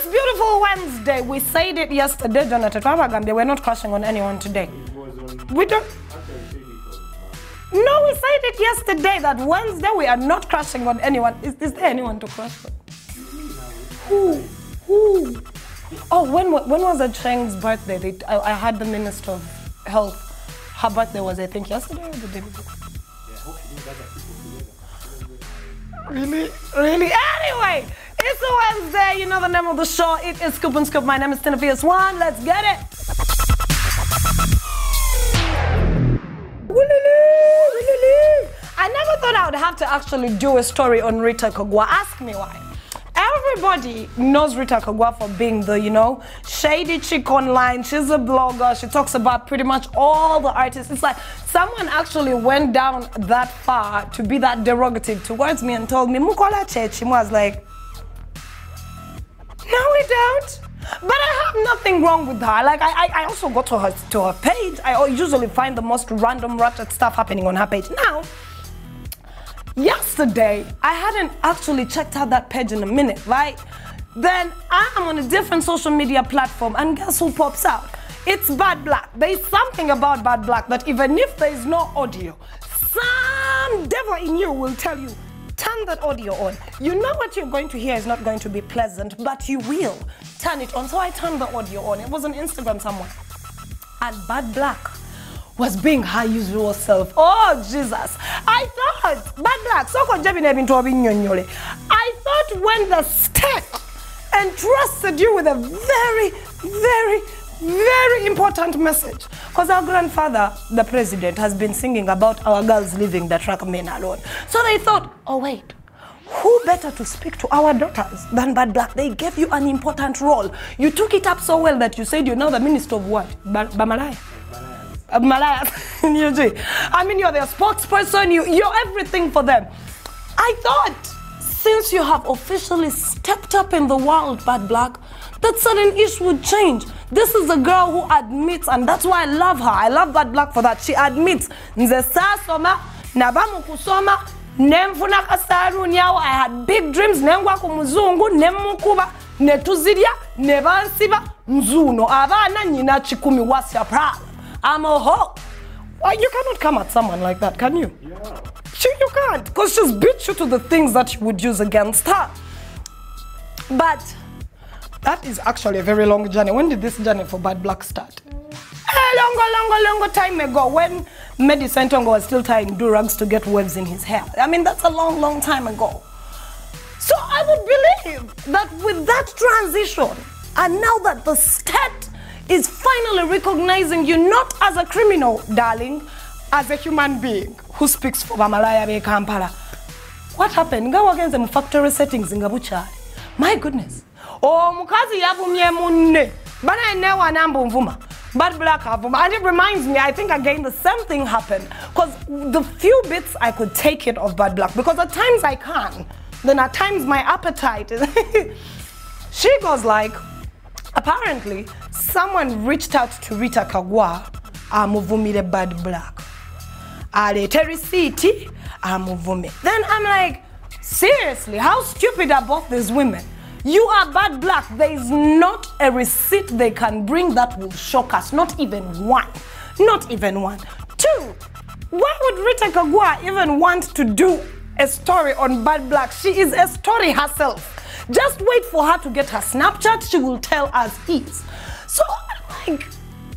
this beautiful Wednesday, we said it yesterday, Jonathan Twabagambye, we're not crushing on anyone today. We don't. No, we said it yesterday that Wednesday we are not crushing on anyone. Is, is there anyone to crush on? Who? Who? Oh, when when was Aceng's birthday? They, I, I had the Minister of Health. Her birthday was, I think, yesterday or the day before. Really? Really? Anyway, it's a Wednesday. You know the name of the show. It is Scoop on Scoop. My name is Tina One. Let's get it. I never thought I would have to actually do a story on Rita Kaggwa. Ask me why. Everybody knows Rita Kaggwa for being the, you know, shady chick online. She's a blogger. She talks about pretty much all the artists. It's like someone actually went down that far to be that derogative towards me and told me, Mukola Chechi. I was like, no, we don't. But I have nothing wrong with her. Like I, I, I also go to her to her page. I usually find the most random ratchet stuff happening on her page. Now, yesterday I hadn't actually checked out that page in a minute, right? Then I am on a different social media platform, and guess who pops out? It's Bad Black. There is something about Bad Black that even if there is no audio, some devil in you will tell you, turn that audio on. You know what you're going to hear is not going to be pleasant, but you will turn it on. So I turned the audio on. It was on Instagram somewhere. And Bad Black was being her usual self. Oh Jesus! I thought Bad Black, obinyonyole. I thought when the state entrusted you with a very, very, very important message. Because our grandfather, the president, has been singing about our girls leaving the track men alone. So they thought, oh wait, who better to speak to our daughters than Bad Black? They gave you an important role. You took it up so well that you said you're now the minister of what? Ba- Bamalaya? Uh, Malaya. I mean, you're their spokesperson, you, you're everything for them. I thought, since you have officially stepped up in the world, Bad Black, that certain issue would change. This is a girl who admits, and that's why I love her. I love Bad Black for that. She admits, nze sasoma, naba mu kusoma, nenfuna kasaluuni awo, I had big dreams, nengwa ku muzungu, nemukuba, netuzirya, ne bansiba, nzuno. Abaana nyina kikumi, what's your problem? I'm a hoe. Well, you cannot come at someone like that, can you? Yeah. Sure, you can't, because she's beat you to the things that you would use against her. But that is actually a very long journey. When did this journey for Bad Black start? Eh, a long, longer, long time ago when Meddie Ssentongo was still tying durags to get waves in his hair. I mean, that's a long, long time ago. So I would believe that with that transition, and now that the state is finally recognizing you not as a criminal, darling, as a human being who speaks for Bamalaya Bay Kampala. What happened? Nga wagenze mu factory settings nga bukyali. My goodness. Omukazi yavumye munne. Bana enewa namba nvuma. Bad black avuma. And it reminds me, I think again the same thing happened. Because the few bits I could take it of bad black. Because at times I can. Then at times my appetite is. she goes like, apparently someone reached out to Rita Kaggwa amuvumire bad black. aleete risiiti amuvume then i'm like seriously how stupid are both these women you are bad black. There is not a receipt they can bring that will shock us. Not even one. Not even one. Two why would rita kaggwa even want to do a story on bad black? She is a story herself. Just wait for her to get her snapchat. She will tell us is. So I'm like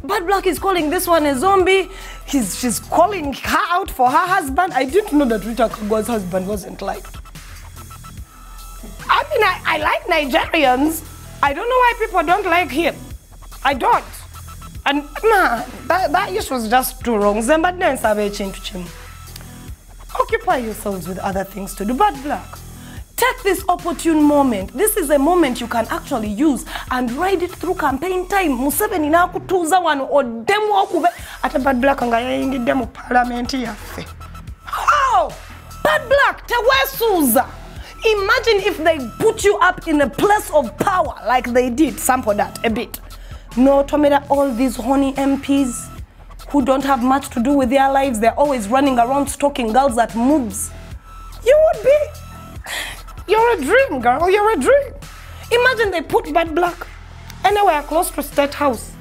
Bad Black is calling this one a zombie. He's, she's calling her out for her husband. I didn't know that Rita Kaggwa's husband wasn't liked. I I, like Nigerians. I don't know why people don't like him. I don't. And man, that, that issue was just too wrong. Zemba didn't have a chin to. Occupy yourselves with other things to do. but Black. Take this opportune moment. This is a moment you can actually use and ride it through campaign time. Museveni nakutuuza wano oddemu okube ate Bad Black nga yayingidde mu paalamenti yaffe. How? Bad Black teweesuuza. Imagine if they put you up in a place of power like they did. Sample that a bit. No, Tomera, all these horny MPs who don't have much to do with their lives, they're always running around stalking girls at moves. You would be. You're a dream, girl. You're a dream. Imagine they put Bad Black anywhere close to State House.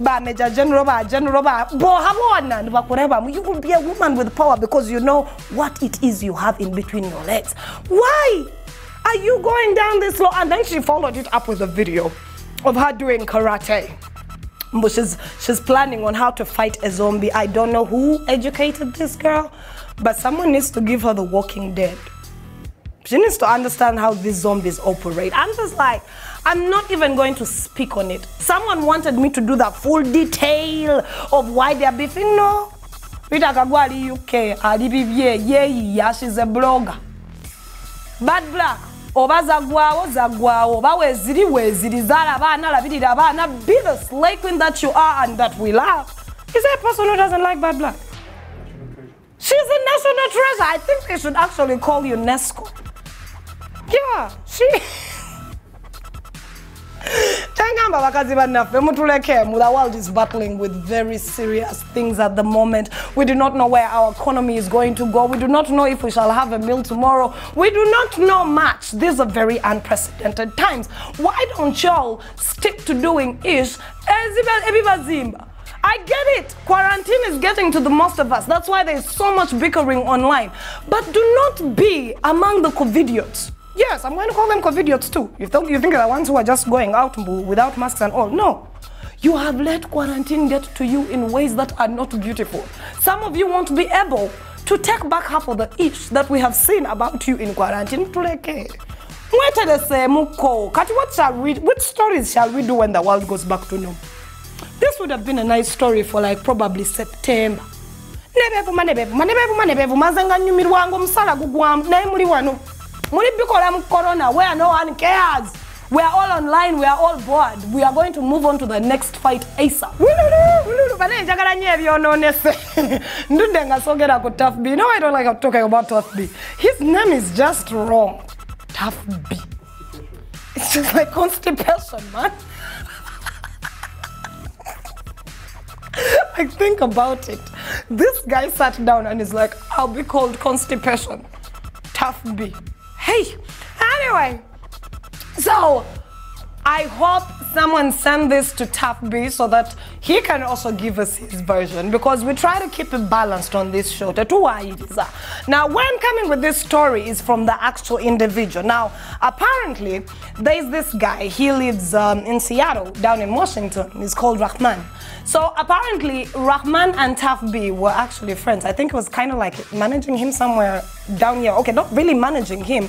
Ba Major General, ba General, ba bohabona bakureba. You will be a woman with power because you know what it is you have in between your legs. Why are you going down this low? And then she followed it up with a video of her doing karate. But she's she's planning on how to fight a zombie. I don't know who educated this girl, but someone needs to give her the Walking Dead. She needs to understand how these zombies operate. I'm just like, I'm not even going to speak on it. Someone wanted me to do the full detail of why they're beefing. No. Rita Kagwali UK, Alibibye, yeah, yeah. she's a blogger. Bad Black, oba zagwawo oh, zagwawo oba weeziri zaala abaana labirira abaana be the slay queen that you are and that we love is there a person who doesn't like bad black she's a national treasure i think they should actually call you nesco yeah she tengamba bakazi bannaffe mutulekemu the world is battling with very serious things at the moment we do not know where our economy is going to go we do not know if we shall have a meal tomorrow we do not know much these are very unprecedented times why don't y'all stick to doing ish eh, eziba- ebibazimba eh, I get it. Quarantine is getting to the most of us. That's why there's so much bickering online. But do not be among the COVIDiots. Yes, I'm going to call them COVIDiots too. You th- you think they're the ones who are just going out without masks and all. No. You have let quarantine get to you in ways that are not beautiful. Some of you won't be able to take back half of the itch that we have seen about you in quarantine. Tuleke. Mweterese muko. Kati what shall we, which stories shall we do when the world goes back to normal? This would have been a nice story for like probably September. nebevuma nebevuma nebevuma nebevuma nze nga nyumirwanga omusala gugwamu naye muli wano muli bikola mu corona? Where no one cares. We are all online we are all bored. We are going to move on to the next fight asap bane njagala nnyo ebyononese ndudde nga sogera ku tough b. No i don't like talking about tough b. His name is just wrong. Tough b. It's just like constipation man. Like think about it. This guy sat down and is like i'll be called constipation. Tough b hey anyway so I hope someone send this to Tough B so that he can also give us his version because we try to keep it balanced on this show. Now, where I'm coming with this story is from the actual individual. Now, apparently, there's this guy. He lives um, in Seattle, down in Washington. He's called Rahman. So apparently, Rahman and Tough B were actually friends. I think it was kind of like managing him somewhere down here. Okay, not really managing him.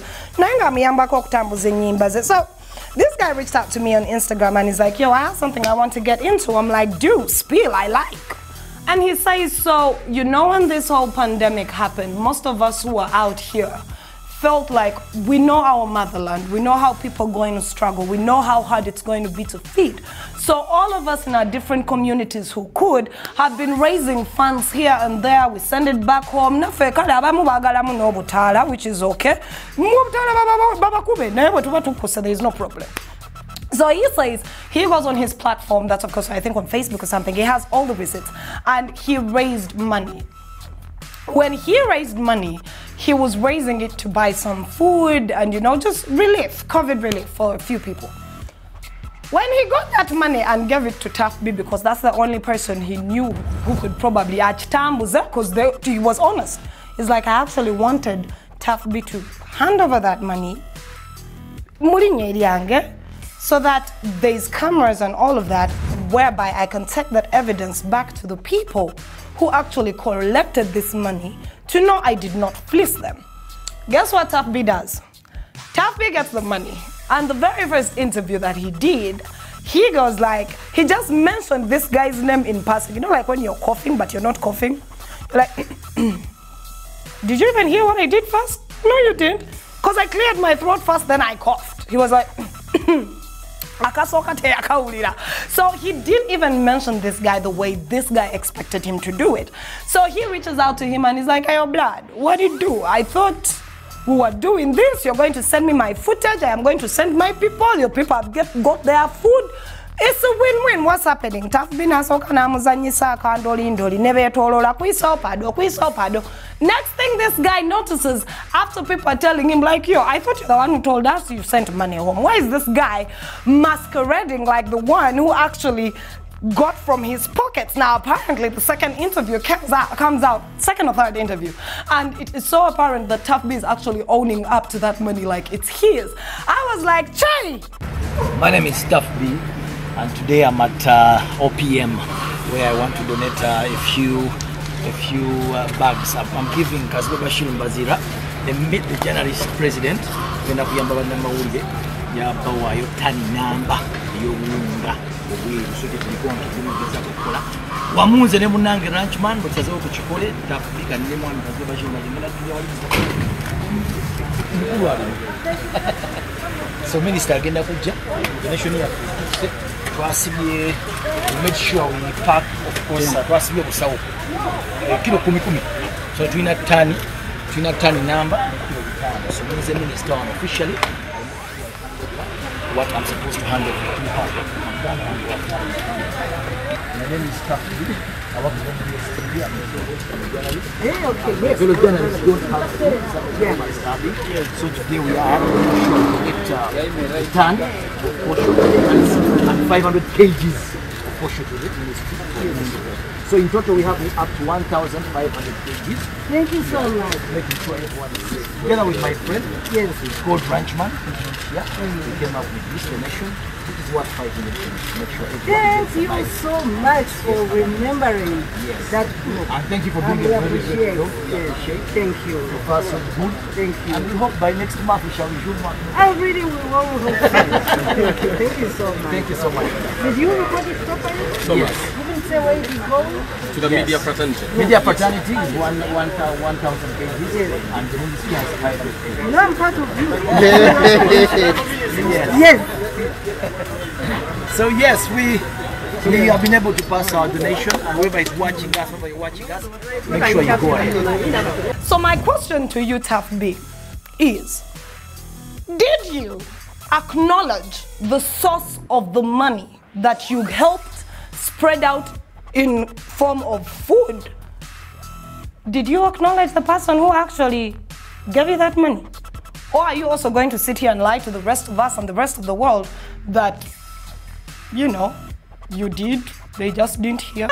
So this guy reached out to me on Instagram and he's like, yo, I have something I want to get into. I'm like, dude, spill, I like. And he says, so, you know, when this whole pandemic happened, most of us who are out here felt like we know our motherland, we know how people are going to struggle, we know how hard it's going to be to feed. So all of us in our different communities who could have been raising funds here and there. We send it back home. Abamu which is okay. There is no problem. So he says he goes on his platform, that's of course I think on Facebook or something, he has all the receipts, and he raised money. When he raised money, he was raising it to buy some food and you know just relief, COVID relief for a few people. When he got that money and gave it to B because that's the only person he knew who could probably achitambuza because he was honest. He's like, I actually wanted B to hand over that money so that there's cameras and all of that whereby I can take that evidence back to the people who actually collected this money to know I did not fleece them. Guess what B does? B gets the money. And the very first interview that he did, he goes like, he just mentioned this guy's name in passing. You know, like when you're coughing, but you're not coughing? You're like, did you even hear what I did first? No, you didn't. Because I cleared my throat first, then I coughed. He was like. So he didn't even mention this guy the way this guy expected him to do it. So he reaches out to him and he's like, Hey, blood, what did you do? I thought we were doing this. You're going to send me my footage. I am going to send my people. Your people have get, got their food. It's a win-win. What's happening? Nasooka n'amuzanyisa akandolindoli ne beetooloola kwisopado kwisopado. Next thing this guy notices after people are telling him like, yo, I thought you're the one who told us you sent money home. Why is this guy masquerading like the one who actually got from his pockets. Now, apparently, the second interview comes out, second or third interview, and it is so apparent that Tough B is actually owning up to that money like it's his. I was like, Che! My name is Tough B, and today I'm at uh, OPM where I want to donate uh, a few a few uh, bags. I'm, giving Kaziba Bashir Mbazira, the, mi- the journalist president, yabawaayo tani namba ebyobuwunga obweru so kyetuliko ntugumugezako okukola wamunze ne munange ranchman bwetusazewo tukikole tafurika ne mwami bazibe bakimagengenatuyawaliza mukulu alimu so minisita agenda kujja? Enation yaffe twasibye make sure we pack of course twasibye obusawo eh, kilo kumi kumi. So tulina tani tulina tani namba so minisita wano officially. What I'm supposed to handle for what I'm My name is B. I work for WSTV. I'm a journalist. Hey, okay, yes. Fellow journalists don't have to my staffing. So today we are going to show to get uh, a ton of and 500 kgs posho to the ministry. So in total we have up to 1,500 pages. Thank you so much. making sure everyone is. Together with my friend, Yes. He's called Ranchman. Yeah, we came up with this donation. This is what 5 million is to make sure everyone Thank you alive. so much for remembering Yes. that group. And thank you for And doing we a appreciate great it. appreciate Thank you. so far so good. Thank you. And we hope by next month we shall resume one. I really will hope so. Thank you. Thank you so much. Thank you so much. Did you record it properly? So Yes. You didn't say where it is going? to the media fraternity. Media fraternity is one, one, thou- 1,000 kgs and the ministry has 500 kgs. No, I'm part of you. Yes. yes. So yes, we we have been able to pass our donation whoever is watching us, whoever is watching us, make sure you go ahead. So my question to you, B, is did you acknowledge the source of the money that you helped spread out in form of food? Did you acknowledge the person who actually gave you that money? Or are you also going to sit here and lie to the rest of us and the rest of the world that, you know, you did, they just didn't hear?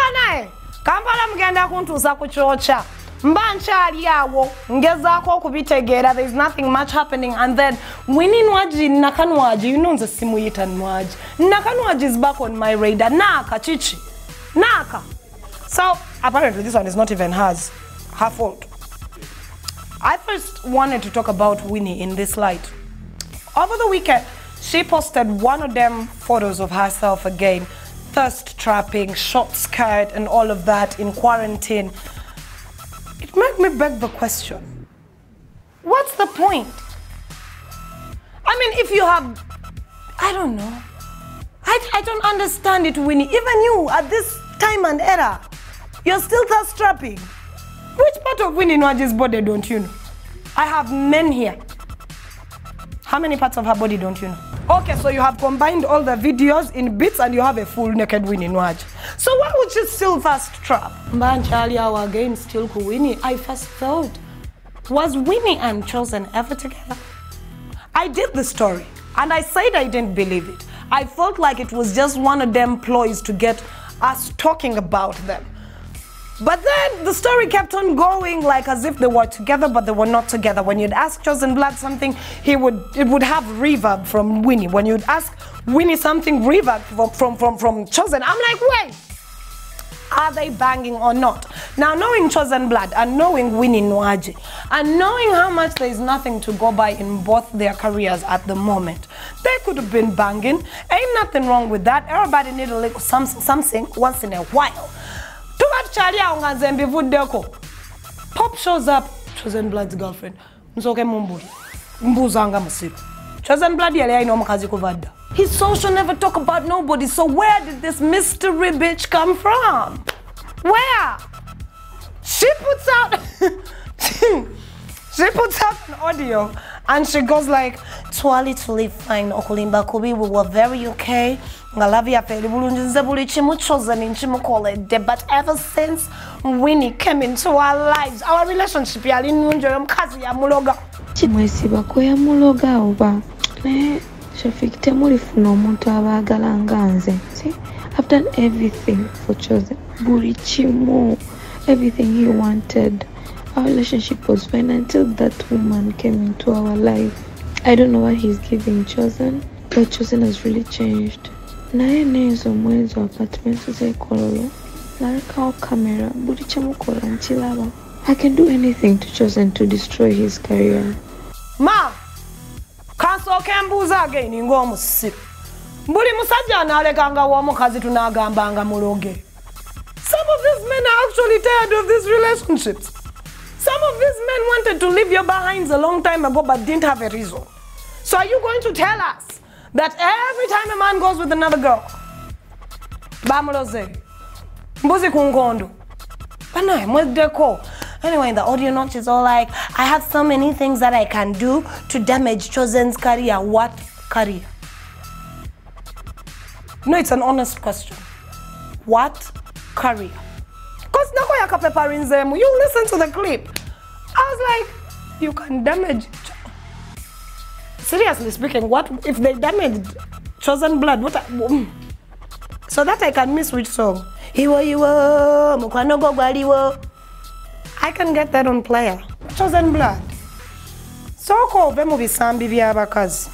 kampala mugenda kuntuusa ku kyokya. Mba nkyali awo ngezaako okubitegeera there is nothing much happening. And then wini nwaji nakanwaji you know nze simuyita nwaji nakanwaji is back on my radar. Naaka kiki naaka so apparently this one is not even hers her fault I first wanted to talk about Winnie in this light. Over the weekend, she posted one of them photos of herself again, thirst trapping, short skirt, and all of that in quarantine. It made me beg the question what's the point? I mean, if you have, I don't know. I, I don't understand it, Winnie. Even you, at this time and era, you're still thirst trapping. Which part of Winnie Nwagi's body don't you know? I have men here. How many parts of her body don't you know? Okay, so you have combined all the videos in bits and you have a full naked Winnie Nwaji. So why would you still thirst trap? Man, Charlie, our game still Winnie. I first thought, was Winnie and Chosen ever together? I did the story and I said I didn't believe it. I felt like it was just one of them ploys to get us talking about them. But then the story kept on going like as if they were together, but they were not together. When you'd ask Chosen Blood something, he would it would have reverb from Winnie. When you'd ask Winnie something, reverb from from from, from Chosen. I'm like, wait, are they banging or not? Now, knowing Chosen Blood and knowing Winnie Nwagi and knowing how much there is nothing to go by in both their careers at the moment, they could have been banging. Ain't nothing wrong with that. Everybody need a little something, something once in a while. Tuba tukyali awo nga nze mbivuddeko pop shows up. Chosen blood's girlfriend. Nsooke mumbuli. Mbuuzanga musiru chosen blood yali alina omukazi kuva dda his social never talk about nobody. So where did this mystery bitch come from? Where? She puts out she puts out an audio and she goes like twali tuli fine okulimba kubi we were very okay. Nga love yaffe eri bulungi nze buli kimu chosen nkimukoledde but ever since winnie came into our lives our relationship yali nungi oyo omukazi yamuloga. Kimwesiba kwe yamuloga oba? Naye shafik temulifuna omuntu abaagala nga nze. See, i've done everything for chosen. Buli kimu everything he wanted our relationship was fine until that woman came into our life. I don't know what he's giving chosen but chosen has really changed. Naye neezo mwezo apartment zekololo nalekawo kamera buli kyemukola nkiraba i can do anything to chosen to destroy his career. Ma kansooka embuuza againi ng'omusiru buli musajja anaalekanga w'omukazi tunaagambanga muloge. Some of these men are actually tired of these relationships some of these men wanted to leave your behinds a long time ago but didn't have a reason so are you going to tell us that every time a man goes with another girl bamuloze mbuzi ku nkondo banaye mweddeko Anyway, the audio note, she's all like, I have so many things that I can do to damage Chosen's career. What career? No, it's an honest question. What career? Because Nakoya Kapeparinzemu, you listen to the clip. I was like, you can damage. Seriously speaking, what if they damaged Chosen Blood? What? I- mm. so that I can miss which song? Iwo iwo, mukwano gwo gwaliwo. I can get that on player. Chosen blood. Sooka ove mu bisambi by'abakazi.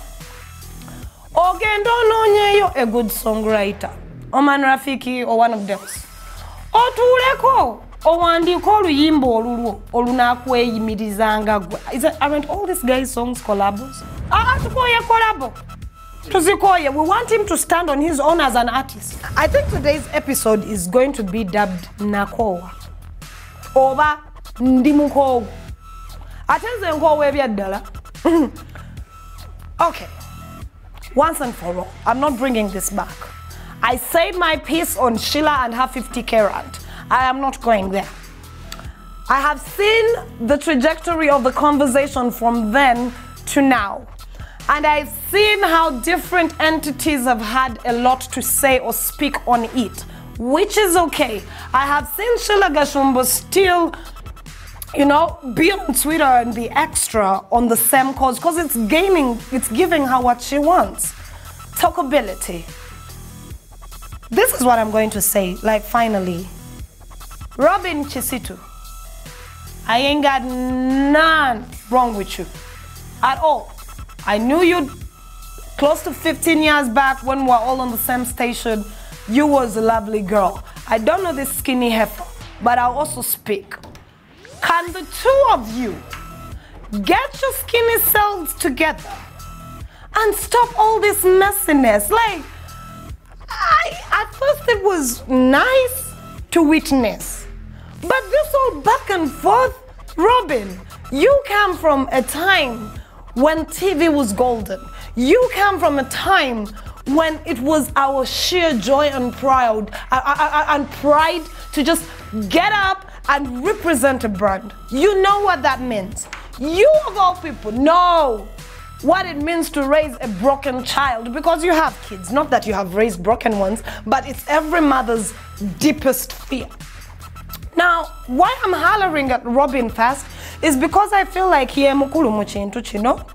Ogenda onoonyeeyo a good songwriter. Oman Rafiki or one of those. Otuuleko owandiika oluyimba olulwo olunakweyimirizanga gwe. Aren't all these guys songs collabos? Ah, tukooye collabo. Tuzikoye. We want him to stand on his own as an artist. I think today's episode is going to be dubbed Nakowa. oba ndi mukoowu ate nze nkoowa ebyaddala okay once and for all i'm not bringing this back i said my piece on sheila and her 50k rant i am not going there I have seen the trajectory of the conversation from then to now. And I've seen how different entities have had a lot to say or speak on it, which is okay. I have seen Sheila Gashumba still, you know, be on Twitter and be extra on the same cause because it's gaining, it's giving her what she wants. Talkability. This is what I'm going to say, like finally. Robin Kisti. I ain't got none wrong with you at all. I knew you close to 15 years back when we were all on the same station. You was a lovely girl. I don't know this skinny heifer, but I'll also speak. Can the two of you get your skinny selves together and stop all this messiness? Like, At first it was nice to witness. But this all back and forth, Robin, you come from a time when TV was golden. You come from a time when it was our sheer joy and uh, and pride to just get up and represent a brand. You know what that means. You of all people know what it means to raise a broken child because you have kids. Not that you have raised broken ones, but it's every mother's deepest fear. Now, why I'm hollering at Robin fast is because I feel like ye mukulu mu kintu kino.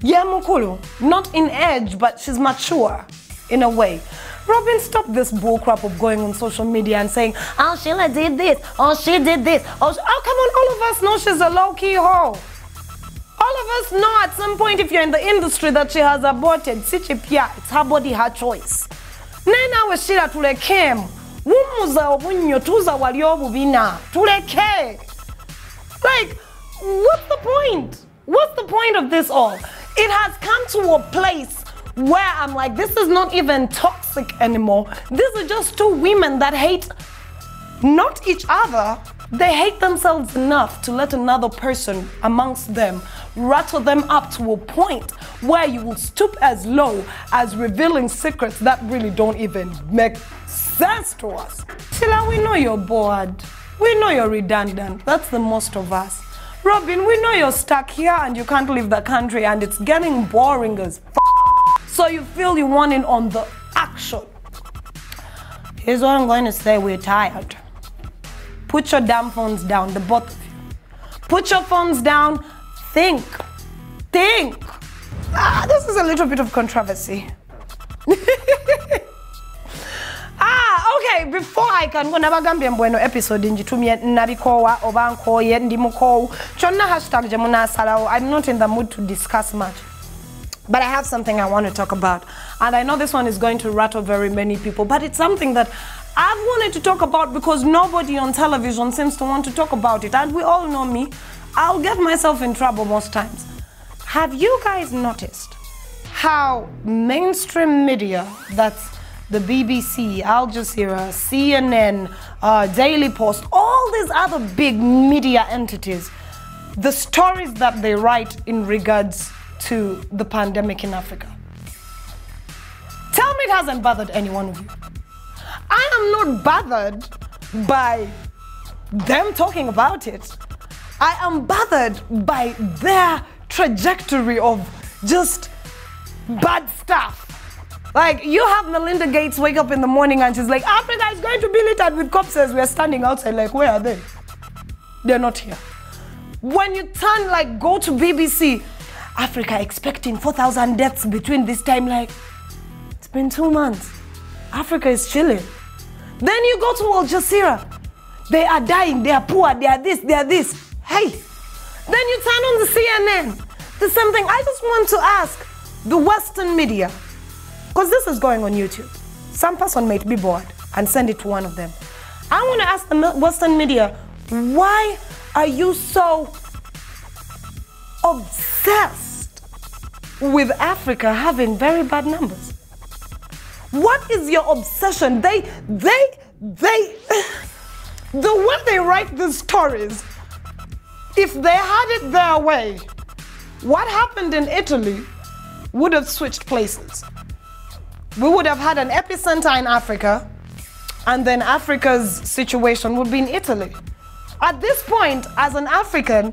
Ye mukulu, not in age, but she's mature in a way. Robin, stop this bullcrap of going on social media and saying, oh, Sheila did this, oh, she did this. Oh, oh, come on, all of us know she's a low-key hoe. All of us know at some point if you're in the industry that she has aborted. Sichipia, it's her body, her choice. naye naawe shira tulekemu wummuza obunnyo tuuza wali obubina tuleke like what's the point what's the point of this all it has come to a place where i'm like this is not even toxic anymore these are just two women that hate not each other. They hate themselves enough to let another person amongst them rattle them up to a point where you will stoop as low as revealing secrets that really don't even make sense to us. Sheila, we know you're bored. We know you're redundant. That's the most of us. Robin, we know you're stuck here and you can't leave the country and it's getting boring as f- So you feel you want in on the action. Here's what I'm going to say we're tired. Put your damn phones down, the both of you. Put your phones down. Think. Think. Ah, this is a little bit of controversy. ah, okay, before I can go nabagambye mbweno episode in ngitumye nabikowa oba nkoye ndi kyonna hashtag gye munaasalawo i'm not in the mood to discuss much but I have something I want to talk about. And I know this one is going to rattle very many people, but it's something that I've wanted to talk about because nobody on television seems to want to talk about it. And we all know me, I'll get myself in trouble most times. Have you guys noticed how mainstream media, that's the BBC, Al Jazeera, CNN, uh, Daily Post, all these other big media entities, the stories that they write in regards to the pandemic in Africa. Tell me it hasn't bothered any one of you. I am not bothered by them talking about it. I am bothered by their trajectory of just bad stuff. Like you have Melinda Gates wake up in the morning and she's like, Africa is going to be littered with corpses. We're standing outside, like, where are they? They're not here. When you turn like go to BBC, Africa expecting 4,000 deaths between this time, like it's been two months. Africa is chilling. Then you go to Al Jazeera. They are dying, they are poor, they are this, they are this. Hey, then you turn on the CNN. The same thing. I just want to ask the Western media, because this is going on YouTube. Some person might be bored and send it to one of them. I want to ask the Western media, why are you so obsessed with Africa having very bad numbers? What is your obsession? They, they, they, the way they write these stories, if they had it their way, what happened in Italy would have switched places. We would have had an epicenter in Africa, and then Africa's situation would be in Italy. At this point, as an African,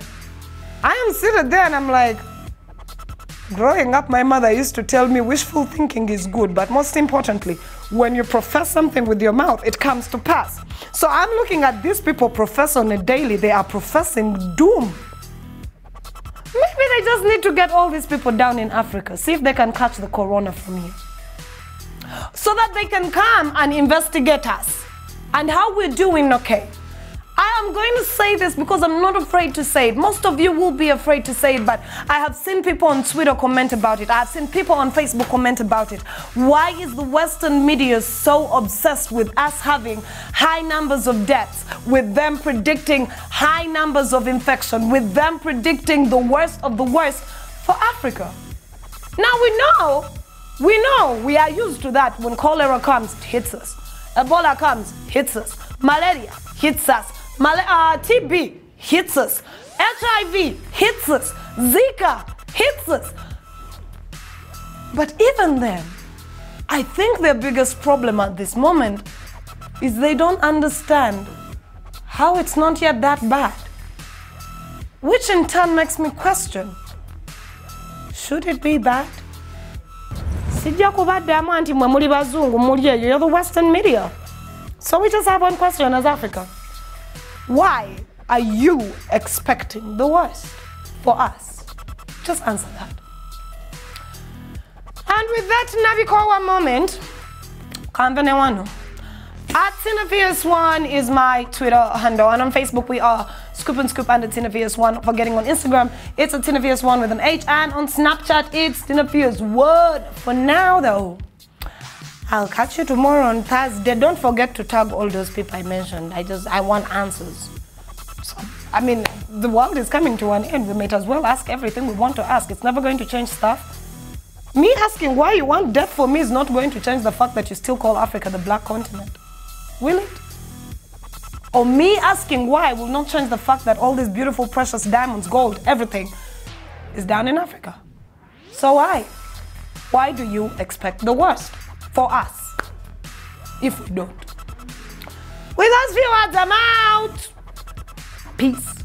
I am seated there and I'm like, growing up, my mother used to tell me wishful thinking is good, but most importantly, when you profess something with your mouth, it comes to pass. So I'm looking at these people profess on a daily, they are professing doom. Maybe they just need to get all these people down in Africa, see if they can catch the corona from here. So that they can come and investigate us and how we're doing okay. I am going to say this because I'm not afraid to say it. Most of you will be afraid to say it, but I have seen people on Twitter comment about it. I have seen people on Facebook comment about it. Why is the Western media so obsessed with us having high numbers of deaths, with them predicting high numbers of infection, with them predicting the worst of the worst for Africa? Now we know, we know, we are used to that. When cholera comes, it hits us. Ebola comes, hits us. Malaria hits us. Mal- uh, TB hits us. HIV hits us. Zika hits us. But even then, I think their biggest problem at this moment is they don't understand how it's not yet that bad. Which in turn makes me question should it be bad? sijja kubaddamu nti mwe bazungu muli you're the western media so we just have one question as africa why are you expecting the worst for us just answer that and with that nabikowa moment kanvene wano at Cinevius1 is my Twitter handle, and on Facebook we are Scoop on Scoop and at Cinevius1. For getting on Instagram, it's at Cinevius1 with an H, and on Snapchat it's Cinevius1. For now, though, I'll catch you tomorrow on Thursday. Don't forget to tag all those people I mentioned. I just I want answers. So, I mean, the world is coming to an end. We might as well ask everything we want to ask. It's never going to change stuff. Me asking why you want death for me is not going to change the fact that you still call Africa the black continent. Will it? Or me asking why will not change the fact that all these beautiful, precious diamonds, gold, everything is down in Africa. So why? Why do you expect the worst for us if we don't. With those few words, I'm out. Peace.